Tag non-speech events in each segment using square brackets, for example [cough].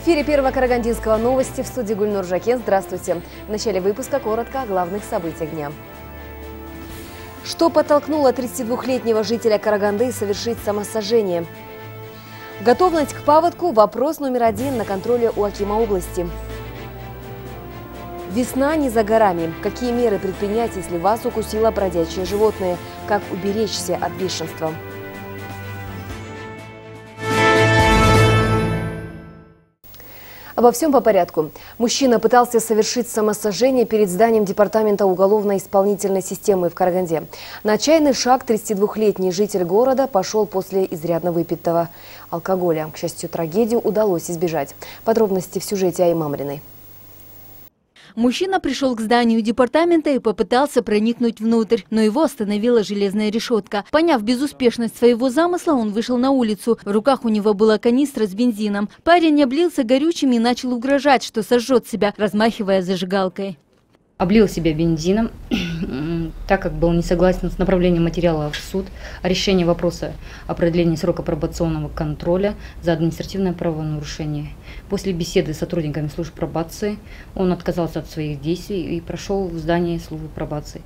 эфире Первого Карагандинского новости в студии Гульнур Жакен. Здравствуйте. В начале выпуска коротко о главных событиях дня. Что подтолкнуло 32-летнего жителя Караганды совершить самосожжение? Готовность к паводку – вопрос номер один на контроле у Акима области. Весна не за горами. Какие меры предпринять, если вас укусило бродячее животное? Как уберечься от бешенства? Обо всем по порядку. Мужчина пытался совершить самосожжение перед зданием Департамента уголовно-исполнительной системы в Караганде. На отчаянный шаг 32-летний житель города пошел после изрядно выпитого алкоголя. К счастью, трагедию удалось избежать. Подробности в сюжете Ай Мамриной. Мужчина пришел к зданию департамента и попытался проникнуть внутрь, но его остановила железная решетка. Поняв безуспешность своего замысла, он вышел на улицу. В руках у него была канистра с бензином. Парень облился горючим и начал угрожать, что сожжет себя, размахивая зажигалкой. Облил себя бензином, так как был не согласен с направлением материала в суд о решении вопроса о продлении срока пробационного контроля за административное правонарушение. После беседы с сотрудниками службы пробации он отказался от своих действий и прошел в здание службы пробации.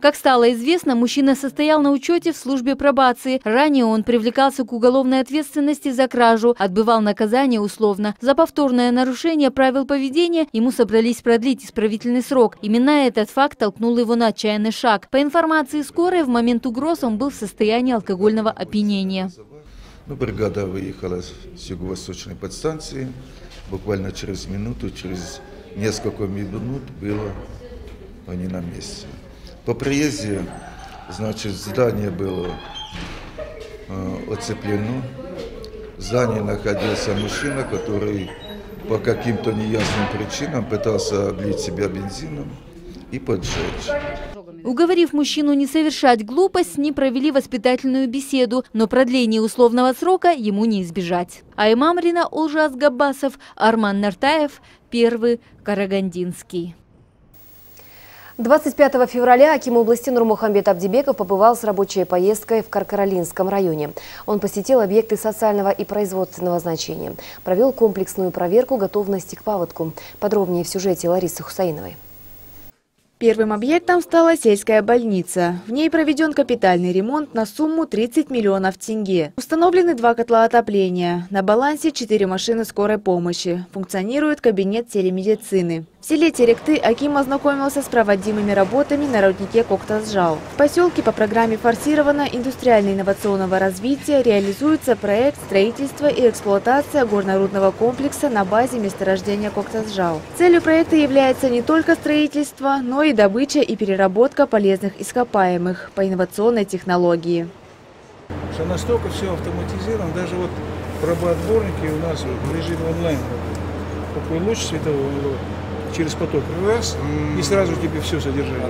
Как стало известно, мужчина состоял на учете в службе пробации. Ранее он привлекался к уголовной ответственности за кражу, отбывал наказание условно. За повторное нарушение правил поведения ему собрались продлить исправительный срок. Именно этот факт толкнул его на отчаянный шаг. По информации скорой, в момент угроз он был в состоянии алкогольного опьянения. Ну, бригада выехала с юго-восточной подстанции. Буквально через минуту, через несколько минут было они на месте. По приезде, значит, здание было э, оцеплено. В здании находился мужчина, который по каким-то неясным причинам пытался облить себя бензином и поджечь. Уговорив мужчину не совершать глупость, с ним провели воспитательную беседу, но продление условного срока ему не избежать. Аймам Рина Улжас Габбасов, Арман Нартаев, Первый Карагандинский. 25 февраля Аким области Нурмухамбет Абдибеков побывал с рабочей поездкой в Каркаролинском районе. Он посетил объекты социального и производственного значения. Провел комплексную проверку готовности к паводку. Подробнее в сюжете Ларисы Хусаиновой. Первым объектом стала сельская больница. В ней проведен капитальный ремонт на сумму 30 миллионов тенге. Установлены два котла отопления. На балансе четыре машины скорой помощи. Функционирует кабинет телемедицины. Селе Теректы Аким ознакомился с проводимыми работами на роднике Коктасжал. В поселке по программе форсированно индустриально-инновационного развития реализуется проект строительства и эксплуатация горнорудного комплекса на базе месторождения Коктасжал. Целью проекта является не только строительство, но и добыча и переработка полезных ископаемых по инновационной технологии. Что настолько все автоматизировано, даже вот пробоотборники у нас в режиме онлайн. Какой луч световой через поток. И сразу тебе все содержание.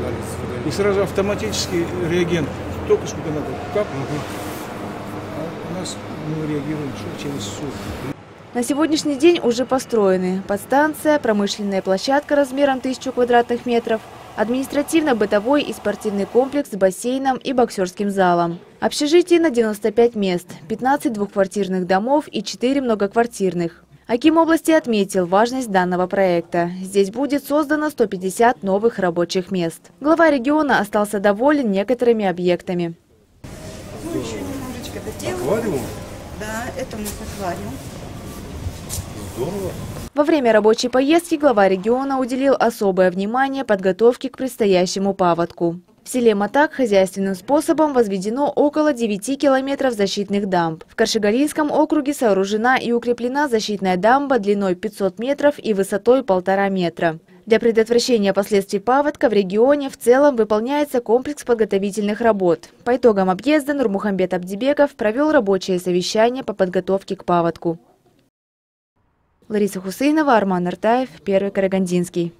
И сразу автоматический реагент. Только сколько надо. Как? А у нас мы реагируем через сутки. На сегодняшний день уже построены подстанция, промышленная площадка размером 1000 квадратных метров, административно-бытовой и спортивный комплекс с бассейном и боксерским залом. Общежитие на 95 мест, 15 двухквартирных домов и 4 многоквартирных. Аким области отметил важность данного проекта. Здесь будет создано 150 новых рабочих мест. Глава региона остался доволен некоторыми объектами. Ну, еще немножечко доделаем. Аквариум? Да, это мы аквариум. Здорово. Во время рабочей поездки глава региона уделил особое внимание подготовке к предстоящему паводку. В селе Матак хозяйственным способом возведено около 9 километров защитных дамб. В Каршигалинском округе сооружена и укреплена защитная дамба длиной 500 метров и высотой полтора метра. Для предотвращения последствий паводка в регионе в целом выполняется комплекс подготовительных работ. По итогам объезда Нурмухамбет Абдибеков провел рабочее совещание по подготовке к паводку. Лариса Хусейнова, Арман Артаев, Первый Карагандинский.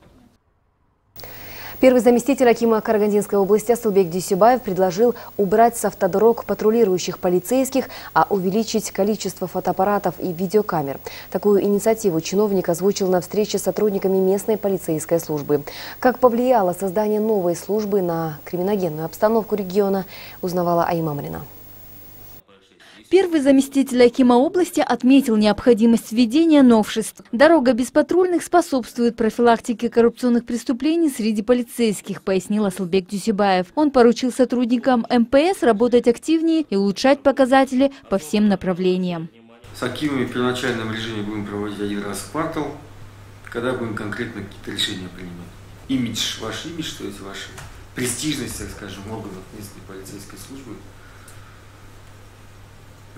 Первый заместитель Акима Карагандинской области Асылбек Дюсюбаев предложил убрать с автодорог патрулирующих полицейских, а увеличить количество фотоаппаратов и видеокамер. Такую инициативу чиновник озвучил на встрече с сотрудниками местной полицейской службы. Как повлияло создание новой службы на криминогенную обстановку региона, узнавала Аймамрина. Первый заместитель Акима области отметил необходимость введения новшеств. Дорога без патрульных способствует профилактике коррупционных преступлений среди полицейских, пояснил Асылбек Дюсибаев. Он поручил сотрудникам МПС работать активнее и улучшать показатели по всем направлениям. С Акимами в первоначальном режиме будем проводить один раз в квартал, когда будем конкретно какие-то решения принимать. Имидж, ваш имидж, то есть ваша престижность, так скажем, органов местной полицейской службы –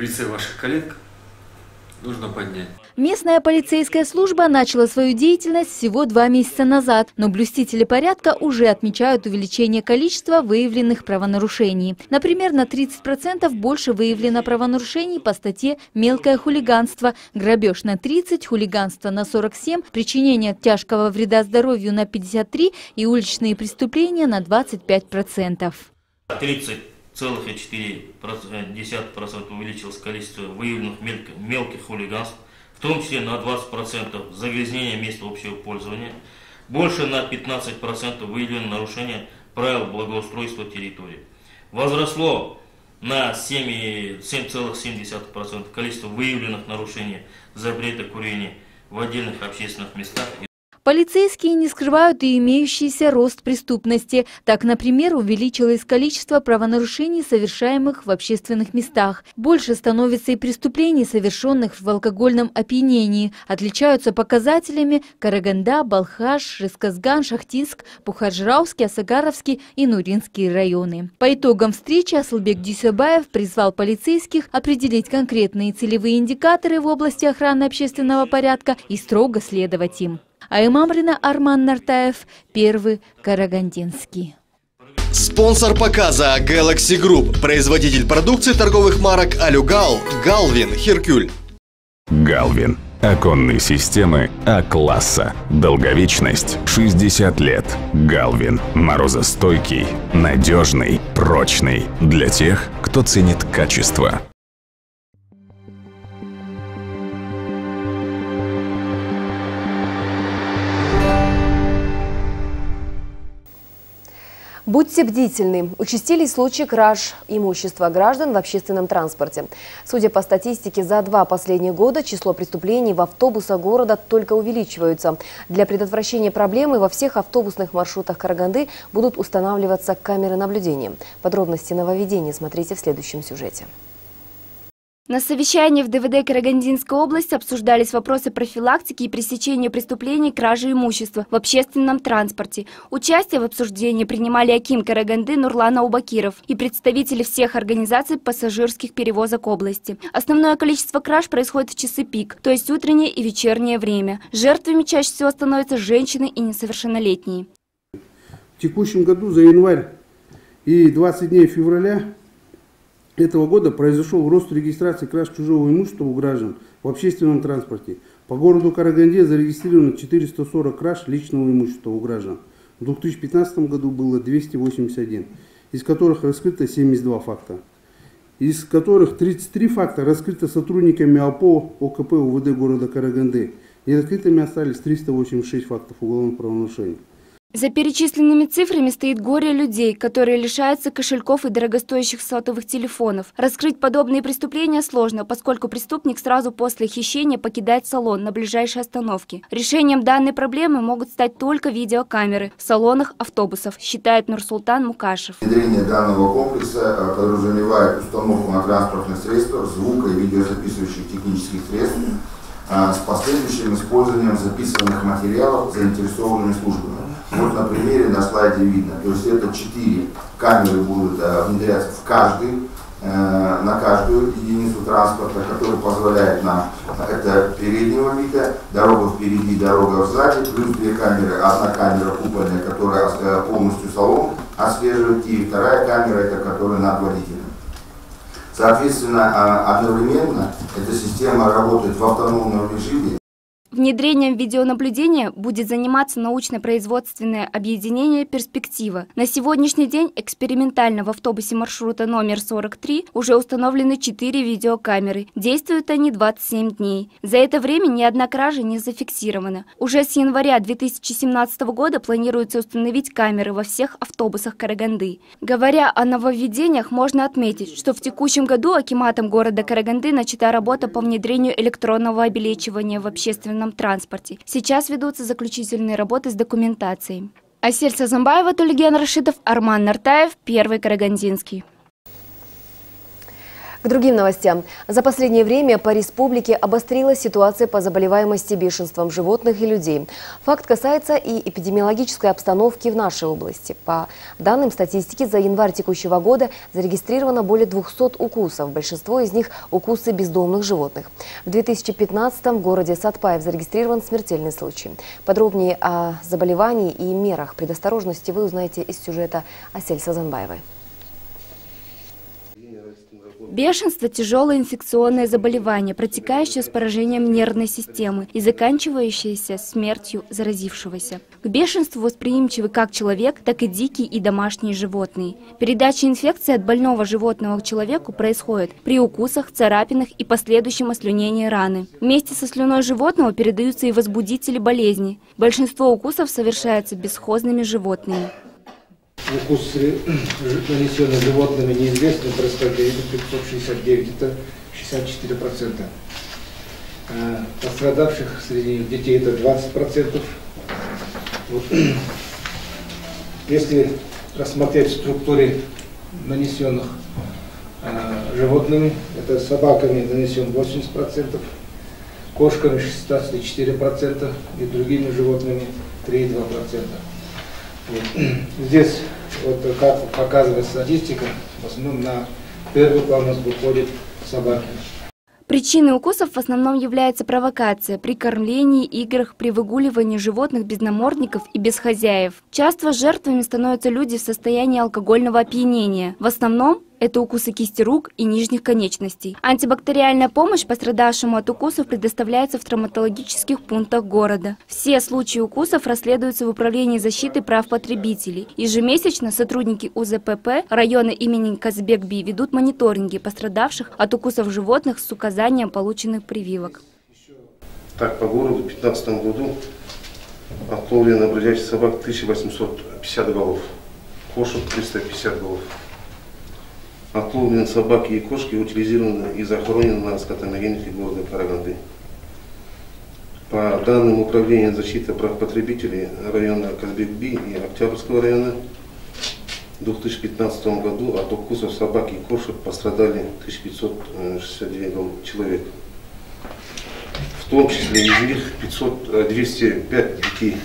в лице ваших коллег нужно поднять. Местная полицейская служба начала свою деятельность всего два месяца назад, но блюстители порядка уже отмечают увеличение количества выявленных правонарушений. Например, на 30% больше выявлено правонарушений по статье «Мелкое хулиганство», грабеж на 30, хулиганство на 47, причинение тяжкого вреда здоровью на 53 и уличные преступления на 25%. 30 0,4% увеличилось количество выявленных мелких хулиганств, в том числе на 20% загрязнения мест общего пользования, больше на 15% выявлено нарушение правил благоустройства территории. Возросло на 7,7% количество выявленных нарушений запрета курения в отдельных общественных местах Полицейские не скрывают и имеющийся рост преступности. Так, например, увеличилось количество правонарушений, совершаемых в общественных местах. Больше становится и преступлений, совершенных в алкогольном опьянении. Отличаются показателями Караганда, Балхаш, Рысказган, Шахтинск, Пухаджрауский, Асагаровский и Нуринский районы. По итогам встречи Асылбек Дюсебаев призвал полицейских определить конкретные целевые индикаторы в области охраны общественного порядка и строго следовать им. Аймамрина Арман Нартаев, первый Карагандинский. Спонсор показа Galaxy Group, производитель продукции торговых марок Алюгал, Галвин, Херкюль. Галвин. Оконные системы А-класса. Долговечность 60 лет. Галвин. Морозостойкий, надежный, прочный. Для тех, кто ценит качество. Будьте бдительны. Участились случаи краж имущества граждан в общественном транспорте. Судя по статистике, за два последних года число преступлений в автобусах города только увеличиваются. Для предотвращения проблемы во всех автобусных маршрутах Караганды будут устанавливаться камеры наблюдения. Подробности нововведения смотрите в следующем сюжете. На совещании в ДВД Карагандинской области обсуждались вопросы профилактики и пресечения преступлений кражи имущества в общественном транспорте. Участие в обсуждении принимали Аким Караганды Нурлан Аубакиров и представители всех организаций пассажирских перевозок области. Основное количество краж происходит в часы пик, то есть утреннее и вечернее время. Жертвами чаще всего становятся женщины и несовершеннолетние. В текущем году за январь и 20 дней февраля этого года произошел рост регистрации краж чужого имущества у граждан в общественном транспорте. По городу Караганде зарегистрировано 440 краж личного имущества у граждан. В 2015 году было 281, из которых раскрыто 72 факта. Из которых 33 факта раскрыто сотрудниками АПО ОКП УВД города Караганды. Нераскрытыми остались 386 фактов уголовных правонарушений. За перечисленными цифрами стоит горе людей, которые лишаются кошельков и дорогостоящих сотовых телефонов. Раскрыть подобные преступления сложно, поскольку преступник сразу после хищения покидает салон на ближайшей остановке. Решением данной проблемы могут стать только видеокамеры в салонах автобусов, считает Нурсултан Мукашев. Внедрение данного комплекса э, подразумевает установку на транспортных средствах звука и видеозаписывающих технических средств э, с последующим использованием записанных материалов заинтересованными службами. Вот на примере на слайде видно. То есть это четыре камеры будут э, внедряться в каждый, э, на каждую единицу транспорта, который позволяет нам, это переднего вида, дорога впереди, дорога сзади, плюс две камеры, одна камера купольная, которая э, полностью салон отслеживает, и вторая камера, это которая над водителем. Соответственно, одновременно эта система работает в автономном режиме, Внедрением видеонаблюдения будет заниматься научно-производственное объединение «Перспектива». На сегодняшний день экспериментально в автобусе маршрута номер 43 уже установлены 4 видеокамеры. Действуют они 27 дней. За это время ни одна кража не зафиксирована. Уже с января 2017 года планируется установить камеры во всех автобусах Караганды. Говоря о нововведениях, можно отметить, что в текущем году Акиматом города Караганды начата работа по внедрению электронного обелечивания в общественном общественном транспорте. Сейчас ведутся заключительные работы с документацией. Асель Сазамбаева, Тулиген Рашидов, Арман Нартаев, Первый Карагандинский. К другим новостям. За последнее время по республике обострилась ситуация по заболеваемости бешенством животных и людей. Факт касается и эпидемиологической обстановки в нашей области. По данным статистики, за январь текущего года зарегистрировано более 200 укусов. Большинство из них – укусы бездомных животных. В 2015 в городе Сатпаев зарегистрирован смертельный случай. Подробнее о заболевании и мерах предосторожности вы узнаете из сюжета Асель Сазанбаевой. Бешенство – тяжелое инфекционное заболевание, протекающее с поражением нервной системы и заканчивающееся смертью заразившегося. К бешенству восприимчивы как человек, так и дикие и домашние животные. Передача инфекции от больного животного к человеку происходит при укусах, царапинах и последующем ослюнении раны. Вместе со слюной животного передаются и возбудители болезни. Большинство укусов совершается бесхозными животными укус нанесенный животными неизвестным происхождением 569, это 64%. А пострадавших среди детей это 20%. Вот. [clears throat] Если рассмотреть в структуре нанесенных а, животными, это собаками нанесен 80%, кошками 16,4% и другими животными 3,2%. Вот. [clears throat] Здесь вот как показывает статистика, в основном на первый план у нас выходят собаки. Причиной укусов в основном является провокация при кормлении, играх, при выгуливании животных без намордников и без хозяев. Часто жертвами становятся люди в состоянии алкогольного опьянения. В основном это укусы кисти рук и нижних конечностей. Антибактериальная помощь пострадавшему от укусов предоставляется в травматологических пунктах города. Все случаи укусов расследуются в Управлении защиты прав потребителей. Ежемесячно сотрудники УЗПП района имени Казбек-Би ведут мониторинги пострадавших от укусов животных с указанием полученных прививок. Так, по городу в 2015 году отловлено бродячих собак 1850 голов, кошек 350 голов. Отловленные собаки и кошки утилизированы и захоронены на скотомогильнике города Караганды. По данным Управления защиты прав потребителей района Казбек-Би и Октябрьского района, в 2015 году от укусов собак и кошек пострадали 1569 человек. В том числе из них 500, 205 детей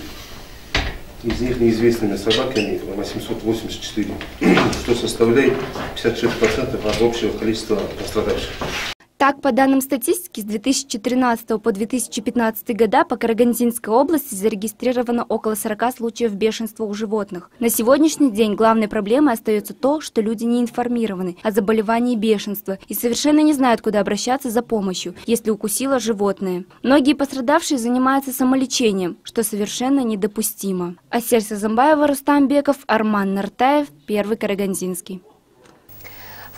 из них неизвестными собаками 884, [clears throat] что составляет 56% от общего количества пострадавших. Так, по данным статистики, с 2013 по 2015 года по Карагандинской области зарегистрировано около 40 случаев бешенства у животных. На сегодняшний день главной проблемой остается то, что люди не информированы о заболевании бешенства и совершенно не знают, куда обращаться за помощью, если укусило животное. Многие пострадавшие занимаются самолечением, что совершенно недопустимо. Асель Замбаева, Рустам Беков, Арман Нартаев, Первый Карагандинский.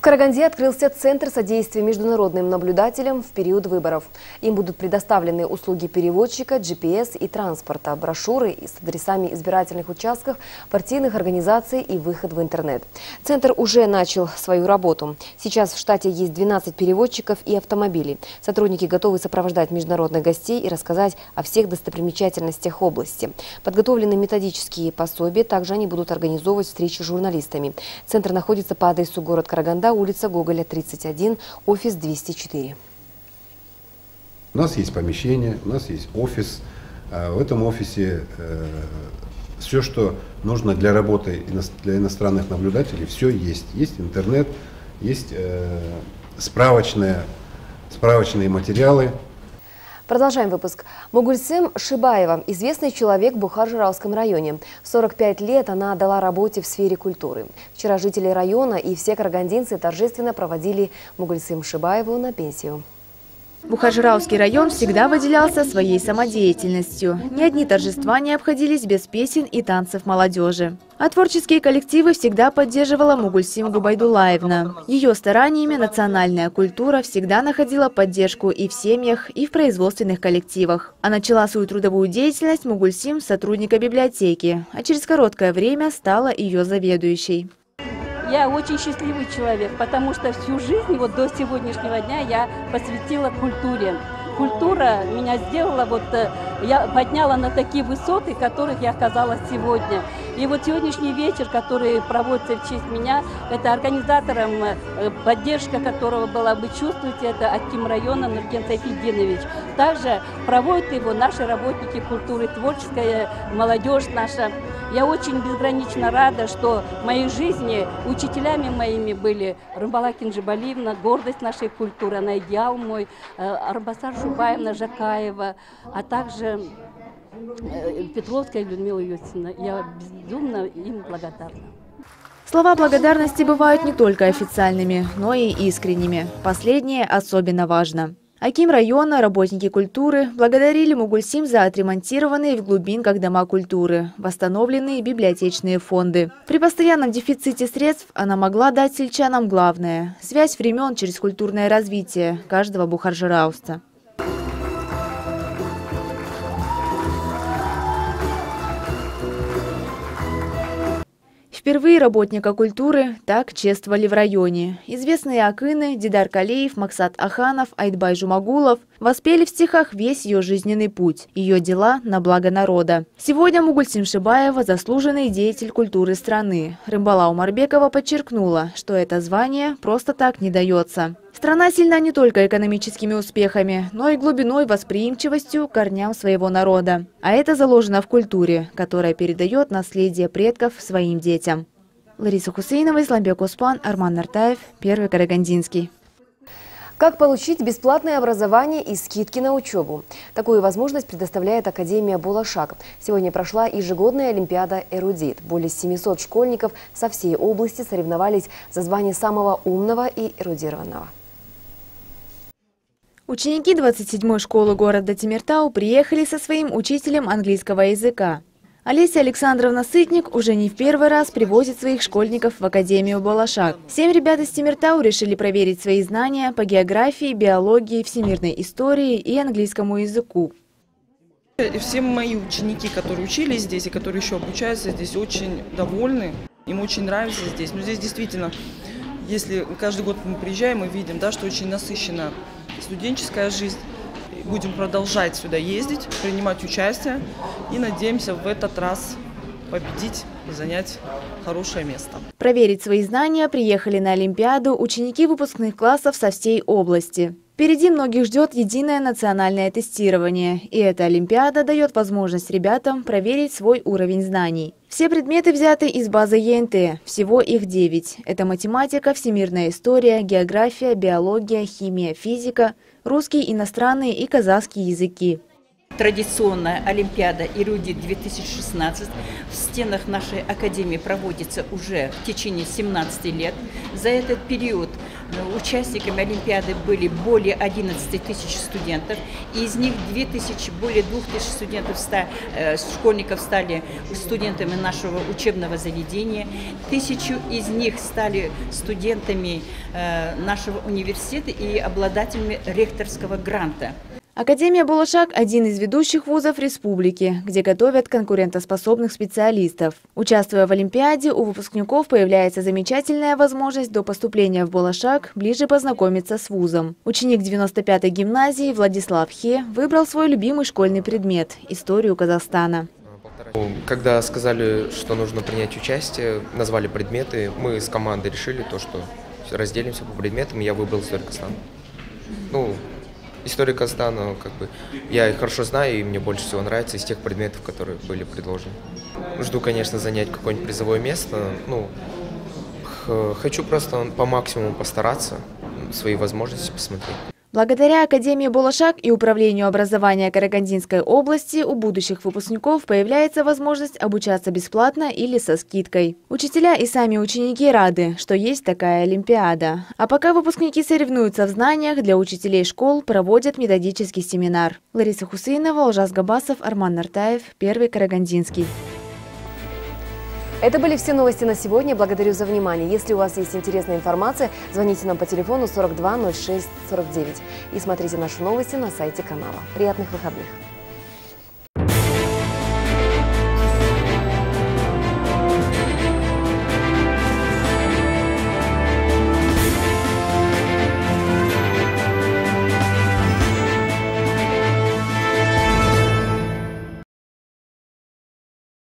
Караганде открылся Центр содействия международным наблюдателям в период выборов. Им будут предоставлены услуги переводчика, GPS и транспорта, брошюры с адресами избирательных участков, партийных организаций и выход в интернет. Центр уже начал свою работу. Сейчас в штате есть 12 переводчиков и автомобилей. Сотрудники готовы сопровождать международных гостей и рассказать о всех достопримечательностях области. Подготовлены методические пособия, также они будут организовывать встречи с журналистами. Центр находится по адресу город Караганда, улица Гоголя, 31, офис 204. У нас есть помещение, у нас есть офис. А в этом офисе э, все, что нужно для работы для иностранных наблюдателей, все есть. Есть интернет, есть э, справочные, справочные материалы, Продолжаем выпуск. Мугульсым Шибаева – известный человек в Бухар-Жиралском районе. 45 лет она дала работе в сфере культуры. Вчера жители района и все карагандинцы торжественно проводили Мугульсым Шибаеву на пенсию. Бухаржирауский район всегда выделялся своей самодеятельностью. Ни одни торжества не обходились без песен и танцев молодежи. А творческие коллективы всегда поддерживала Мугульсим Губайдулаевна. Ее стараниями национальная культура всегда находила поддержку и в семьях, и в производственных коллективах. А начала свою трудовую деятельность Мугульсим сотрудника библиотеки, а через короткое время стала ее заведующей. Я очень счастливый человек, потому что всю жизнь, вот до сегодняшнего дня, я посвятила культуре. Культура меня сделала, вот э, я подняла на такие высоты, которых я оказалась сегодня. И вот сегодняшний вечер, который проводится в честь меня, это организатором, э, поддержка которого была, вы чувствуете, это Аким района Нурген Сайфидинович. Также проводят его наши работники культуры, творческая молодежь наша. Я очень безгранично рада, что в моей жизни учителями моими были Рымбала Кинжибалиевна, гордость нашей культуры, она идеал мой, э, Арбасар Шубаевна Жакаева, а также э, Петровская Людмила Юсина. Я безумно им благодарна. Слова благодарности бывают не только официальными, но и искренними. Последнее особенно важно. Аким района, работники культуры благодарили Мугульсим за отремонтированные в глубинках дома культуры, восстановленные библиотечные фонды. При постоянном дефиците средств она могла дать сельчанам главное – связь времен через культурное развитие каждого бухаржирауста. Впервые работника культуры так чествовали в районе. Известные акыны Дидар Калеев, Максат Аханов, Айтбай Жумагулов воспели в стихах весь ее жизненный путь, ее дела на благо народа. Сегодня Мугульсим Шибаева – заслуженный деятель культуры страны. Рымбала Умарбекова подчеркнула, что это звание просто так не дается. Страна сильна не только экономическими успехами, но и глубиной восприимчивостью корням своего народа. А это заложено в культуре, которая передает наследие предков своим детям. Лариса Хусейнова, Исламбек Успан, Арман Нартаев, Первый Карагандинский. Как получить бесплатное образование и скидки на учебу? Такую возможность предоставляет Академия «Булашак». Сегодня прошла ежегодная Олимпиада «Эрудит». Более 700 школьников со всей области соревновались за звание самого умного и эрудированного. Ученики 27-й школы города Тимиртау приехали со своим учителем английского языка. Олеся Александровна Сытник уже не в первый раз привозит своих школьников в Академию Балашак. Семь ребят из Тимиртау решили проверить свои знания по географии, биологии, всемирной истории и английскому языку. Все мои ученики, которые учились здесь и которые еще обучаются здесь, очень довольны. Им очень нравится здесь. Но здесь действительно, если каждый год мы приезжаем, мы видим, да, что очень насыщенно студенческая жизнь. Будем продолжать сюда ездить, принимать участие и надеемся в этот раз победить и занять хорошее место. Проверить свои знания приехали на Олимпиаду ученики выпускных классов со всей области. Впереди многих ждет единое национальное тестирование, и эта Олимпиада дает возможность ребятам проверить свой уровень знаний. Все предметы взяты из базы ЕНТ, всего их девять. Это математика, всемирная история, география, биология, химия, физика, русский, иностранный и казахский языки традиционная Олимпиада «Эрудит-2016» в стенах нашей академии проводится уже в течение 17 лет. За этот период участниками Олимпиады были более 11 тысяч студентов, и из них 2 тысячи, более 2 тысяч студентов, э, школьников стали студентами нашего учебного заведения, тысячу из них стали студентами э, нашего университета и обладателями ректорского гранта. Академия «Булашак» – один из ведущих вузов республики, где готовят конкурентоспособных специалистов. Участвуя в Олимпиаде, у выпускников появляется замечательная возможность до поступления в «Булашак» ближе познакомиться с вузом. Ученик 95-й гимназии Владислав Хе выбрал свой любимый школьный предмет – историю Казахстана. Когда сказали, что нужно принять участие, назвали предметы, мы с командой решили то, что разделимся по предметам, и я выбрал историю Казахстана. Ну, история Казахстана, как бы, я их хорошо знаю, и мне больше всего нравится из тех предметов, которые были предложены. Жду, конечно, занять какое-нибудь призовое место. Ну, хочу просто по максимуму постараться, свои возможности посмотреть. Благодаря Академии «Болошак» и Управлению образования Карагандинской области у будущих выпускников появляется возможность обучаться бесплатно или со скидкой. Учителя и сами ученики рады, что есть такая Олимпиада. А пока выпускники соревнуются в знаниях, для учителей школ проводят методический семинар. Лариса Хусейнова, Ужас Габасов, Арман Нартаев, Первый Карагандинский. Это были все новости на сегодня. Благодарю за внимание. Если у вас есть интересная информация, звоните нам по телефону 42 06 49 и смотрите наши новости на сайте канала. Приятных выходных!